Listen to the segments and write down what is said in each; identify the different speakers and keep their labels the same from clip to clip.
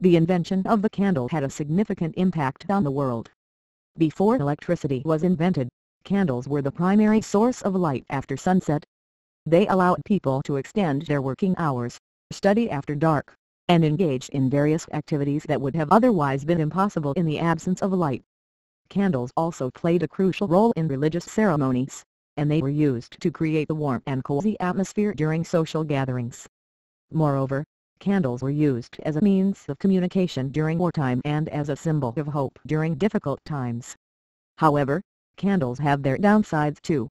Speaker 1: the invention of the candle had a significant impact on the world. Before electricity was invented, candles were the primary source of light after sunset. They allowed people to extend their working hours, study after dark, and engage in various activities that would have otherwise been impossible in the absence of light. Candles also played a crucial role in religious ceremonies, and they were used to create a warm and cozy atmosphere during social gatherings. Moreover, candles were used as a means of communication during wartime and as a symbol of hope during difficult times. However, candles have their downsides too.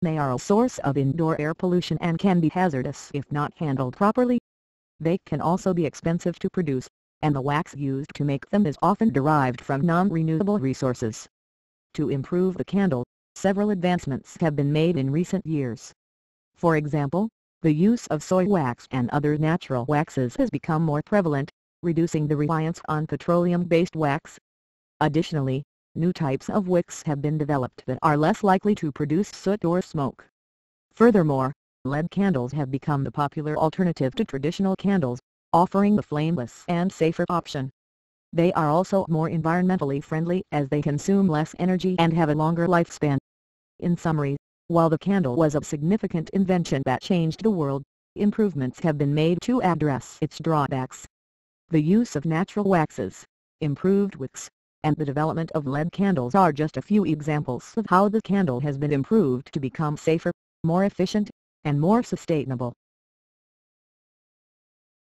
Speaker 1: They are a source of indoor air pollution and can be hazardous if not handled properly. They can also be expensive to produce, and the wax used to make them is often derived from non-renewable resources. To improve the candle, several advancements have been made in recent years. For example, the use of soy wax and other natural waxes has become more prevalent, reducing the reliance on petroleum-based wax. Additionally, new types of wicks have been developed that are less likely to produce soot or smoke. Furthermore, LED candles have become the popular alternative to traditional candles, offering the flameless and safer option. They are also more environmentally friendly as they consume less energy and have a longer lifespan. In summary, while the candle was a significant invention that changed the world, improvements have been made to address its drawbacks. The use of natural waxes, improved wicks, and the development of LED candles are just a few examples of how the candle has been improved to become safer, more efficient, and more sustainable.